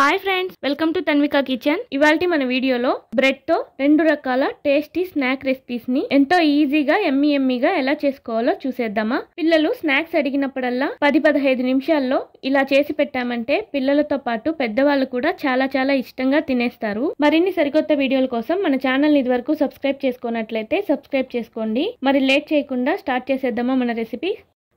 Hi friends welcome to Tanvika kitchen ఇవాళ మన వీడియోలో బ్రెడ్తో రెండు రకాల టేస్టీ స్నాక్ రెసిపీస్ని ఎంతో ఈజీగా ఎమ్మి ఎమ్మిగా ఎలా చేసుకోవాలో చూసేద్దామా? పిల్లలు స్నాక్స్ అడిగినప్పుడల్లా పది పదహైదు నిమిషాల్లో ఇలా చేసి పెట్టామంటే పిల్లలతో పాటు పెద్దవాళ్ళు కూడా చాలా చాలా ఇష్టంగా తినేస్తారు. మరిన్ని సరికొత్త వీడియోల కోసం మన ఛానల్ ఇది ఇదివరకు సబ్స్క్రైబ్ చేసుకున్నట్లయితే సబ్స్క్రైబ్ చేసుకోండి. మరి లేట్ చేయకుండా స్టార్ట్ చేసేద్దామా మన రెసిపీ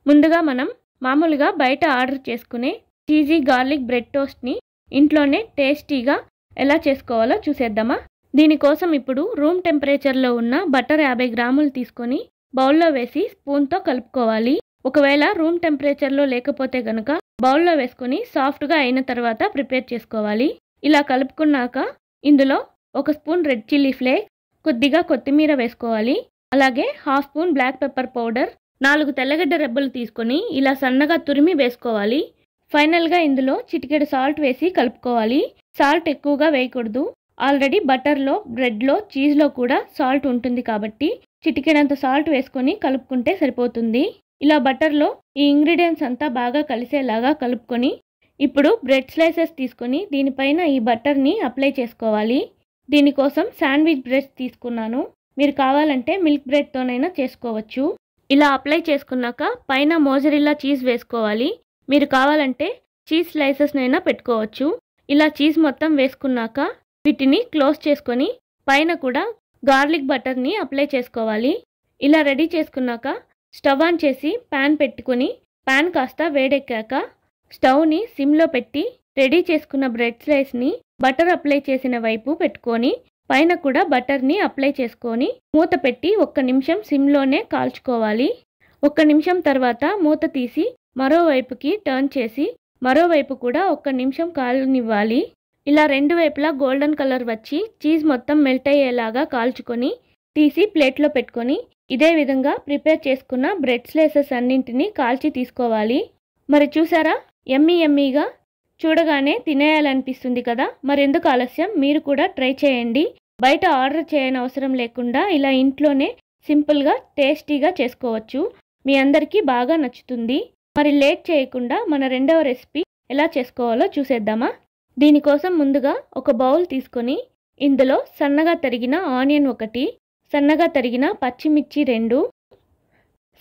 ముందుగా మనం మామూలుగా బయట ఆర్డర్ చేసుకునే చీజీ గార్లిక్ బ్రెడ్ టోస్ట్ని ఇంట్లోనే టేస్టీగా ఎలా చేసుకోవాలో చూసేద్దామా? దీనికోసం ఇప్పుడు రూమ్ టెంపరేచర్లో ఉన్న బటర్ యాభై గ్రాములు తీసుకొని బౌల్లో వేసి స్పూన్తో కలుపుకోవాలి. ఒకవేళ రూమ్ టెంపరేచర్లో లేకపోతే గనుక బౌల్లో వేసుకొని సాఫ్ట్గా అయిన తర్వాత ప్రిపేర్ చేసుకోవాలి. ఇలా కలుపుకున్నాక ఇందులో ఒక స్పూన్ రెడ్ చిల్లీ ఫ్లేక్ కొద్దిగా కొత్తిమీర వేసుకోవాలి. అలాగే half spoon black pepper powder నాలుగు తెల్లగడ్డ రెబ్బలు తీసుకొని ఇలా సన్నగా తురిమి వేసుకోవాలి. ఫైనల్గా ఇందులో చిటికెడు సాల్ట్ వేసి కలుపుకోవాలి. సాల్ట్ ఎక్కువగా వేయకూడదు. ఆల్రెడీ బటర్లో బ్రెడ్లో చీజ్లో కూడా సాల్ట్ ఉంటుంది కాబట్టి చిటికెడంత సాల్ట్ వేసుకొని కలుపుకుంటే సరిపోతుంది. ఇలా బటర్లో ఈ ఇంగ్రీడియంట్స్ అంతా బాగా కలిసేలాగా కలుపుకొని ఇప్పుడు బ్రెడ్ స్లైసెస్ తీసుకొని దీనిపైన ఈ బటర్ని అప్లై చేసుకోవాలి. దీనికోసం శాండ్విచ్ బ్రెడ్ తీసుకున్నాను. మీరు కావాలంటే మిల్క్ బ్రెడ్తోనైనా చేసుకోవచ్చు. ఇలా అప్లై చేసుకున్నాక పైన మోజరిల్లా చీజ్ వేసుకోవాలి. మీరు కావాలంటే చీజ్ స్లైసెస్నైనా పెట్టుకోవచ్చు. ఇలా చీజ్ మొత్తం వేసుకున్నాక వీటిని క్లోజ్ చేసుకొని పైన కూడా గార్లిక్ బటర్ని అప్లై చేసుకోవాలి. ఇలా రెడీ చేసుకున్నాక స్టవ్ ఆన్ చేసి ప్యాన్ పెట్టుకొని ప్యాన్ కాస్త వేడెక్కాక స్టవ్ని సిమ్లో పెట్టి రెడీ చేసుకున్న బ్రెడ్ స్లైస్ని బటర్ అప్లై చేసిన వైపు పెట్టుకొని పైన కూడా బటర్ని అప్లై చేసుకొని మూత పెట్టి ఒక్క నిమిషం సిమ్లోనే కాల్చుకోవాలి. ఒక్క నిమిషం తర్వాత మూత తీసి మరోవైపుకి టర్న్ చేసి మరోవైపు కూడా ఒక్క నిమిషం కాలనివ్వాలి. ఇలా రెండు వైపులా గోల్డెన్ కలర్ వచ్చి చీజ్ మొత్తం మెల్ట్ అయ్యేలాగా కాల్చుకొని తీసి ప్లేట్లో పెట్టుకొని ఇదే విధంగా ప్రిపేర్ చేసుకున్న బ్రెడ్ స్లైసెస్ అన్నింటినీ కాల్చి తీసుకోవాలి. మరి చూసారా? ఎమ్మీ ఎమ్మీగా చూడగానే తినేయాలనిపిస్తుంది కదా? మరెందుకు ఆలస్యం? మీరు కూడా ట్రై చేయండి. బయట ఆర్డర్ చేయని అవసరం లేకుండా ఇలా ఇంట్లోనే సింపుల్గా టేస్టీగా చేసుకోవచ్చు. మీ అందరికీ బాగా నచ్చుతుంది. మరి లేట్ చేయకుండా మన రెండవ రెసిపీ ఎలా చేసుకోవాలో చూసేద్దామా? దీనికోసం ముందుగా ఒక బౌల్ తీసుకొని ఇందులో సన్నగా తరిగిన ఆనియన్ ఒకటి సన్నగా తరిగిన పచ్చిమిర్చి రెండు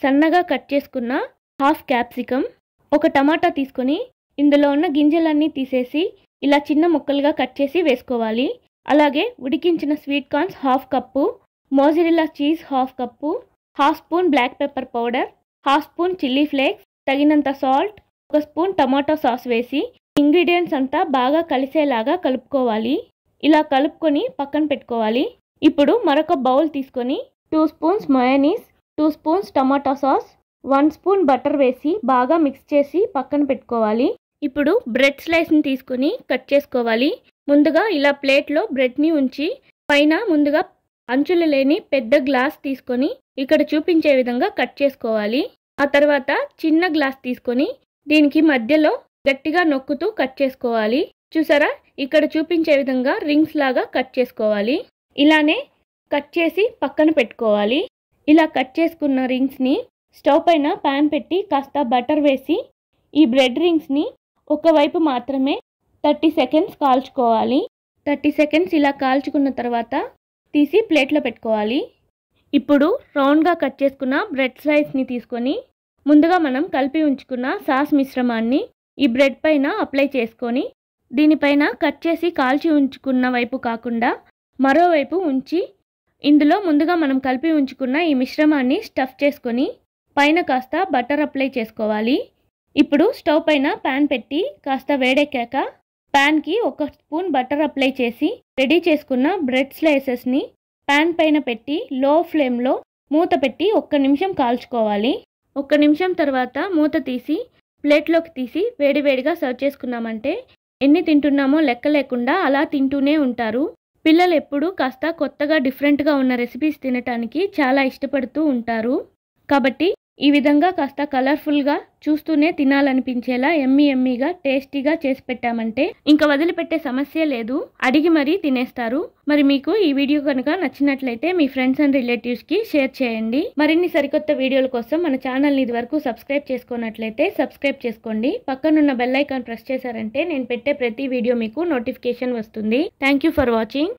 సన్నగా కట్ చేసుకున్న హాఫ్ క్యాప్సికమ్ ఒక టమాటా తీసుకొని ఇందులో ఉన్న గింజలన్నీ తీసేసి ఇలా చిన్న ముక్కలుగా కట్ చేసి వేసుకోవాలి. అలాగే ఉడికించిన sweet corns half cup mozzarella cheese half cup half spoon black pepper powder half spoon chilli flakes తగినంత సాల్ట్ ఒక స్పూన్ టమాటో సాస్ వేసి ఇంగ్రీడియంట్స్ అంతా బాగా కలిసేలాగా కలుపుకోవాలి. ఇలా కలుపుకొని పక్కన పెట్టుకోవాలి. ఇప్పుడు మరొక బౌల్ తీసుకొని two spoons mayonnaise two spoons tomato sauce one spoon butter వేసి బాగా మిక్స్ చేసి పక్కన పెట్టుకోవాలి. ఇప్పుడు బ్రెడ్ స్లైస్ని తీసుకొని కట్ చేసుకోవాలి. ముందుగా ఇలా ప్లేట్లో బ్రెడ్ని ఉంచి పైన ముందుగా అంచులు లేని పెద్ద గ్లాస్ తీసుకొని ఇక్కడ చూపించే విధంగా కట్ చేసుకోవాలి. ఆ తర్వాత చిన్న గ్లాస్ తీసుకొని దీనికి మధ్యలో గట్టిగా నొక్కుతూ కట్ చేసుకోవాలి. చూసారా? ఇక్కడ చూపించే విధంగా రింగ్స్ లాగా కట్ చేసుకోవాలి. ఇలానే కట్ చేసి పక్కన పెట్టుకోవాలి. ఇలా కట్ చేసుకున్న రింగ్స్ని స్టవ్ పైన ప్యాన్ పెట్టి కాస్త బటర్ వేసి ఈ బ్రెడ్ రింగ్స్ని ఒకవైపు మాత్రమే థర్టీ సెకండ్స్ కాల్చుకోవాలి. థర్టీ సెకండ్స్ ఇలా కాల్చుకున్న తర్వాత తీసి ప్లేట్లో పెట్టుకోవాలి. ఇప్పుడు రౌండ్గా కట్ చేసుకున్న బ్రెడ్ స్లైస్ని తీసుకొని ముందుగా మనం కలిపి ఉంచుకున్న సాస్ మిశ్రమాన్ని ఈ బ్రెడ్ పైన అప్లై చేసుకొని దీనిపైన కట్ చేసి కాల్చి ఉంచుకున్న వైపు కాకుండా మరోవైపు ఉంచి ఇందులో ముందుగా మనం కలిపి ఉంచుకున్న ఈ మిశ్రమాన్ని స్టఫ్ చేసుకొని పైన కాస్త బటర్ అప్లై చేసుకోవాలి. ఇప్పుడు స్టవ్ పైన ప్యాన్ పెట్టి కాస్త వేడెక్కాక ప్యాన్కి ఒక స్పూన్ బటర్ అప్లై చేసి రెడీ చేసుకున్న బ్రెడ్ స్లైసెస్ని ప్యాన్ పైన పెట్టి లో ఫ్లేమ్లో మూత పెట్టి ఒక్క నిమిషం కాల్చుకోవాలి. ఒక్క నిమిషం తర్వాత మూత తీసి ప్లేట్లోకి తీసి వేడివేడిగా సర్వ్ చేసుకున్నామంటే ఎన్ని తింటున్నామో లెక్క లేకుండా అలా తింటూనే ఉంటారు. పిల్లలు ఎప్పుడూ కాస్త కొత్తగా డిఫరెంట్గా ఉన్న రెసిపీస్ తినటానికి చాలా ఇష్టపడుతూ ఉంటారు. కాబట్టి ఈ విధంగా కాస్త కలర్ఫుల్గా చూస్తూనే తినాలనిపించేలా ఎమ్మి ఎమ్మిగా టేస్టీగా చేసి పెట్టామంటే ఇంకా వదిలిపెట్టే సమస్య లేదు. అడిగి మరీ తినేస్తారు. మరి మీకు ఈ వీడియో కనుక నచ్చినట్లయితే మీ ఫ్రెండ్స్ అండ్ రిలేటివ్స్కి షేర్ చేయండి. మరిన్ని సరికొత్త వీడియోల కోసం మన ఛానల్ని ఇది వరకు సబ్స్క్రైబ్ చేసుకున్నట్లయితే సబ్స్క్రైబ్ చేసుకోండి. పక్కనున్న బెల్ ఐకాన్ ప్రెస్ చేశారంటే నేను పెట్టే ప్రతి వీడియో మీకు నోటిఫికేషన్ వస్తుంది. Thank you for watching.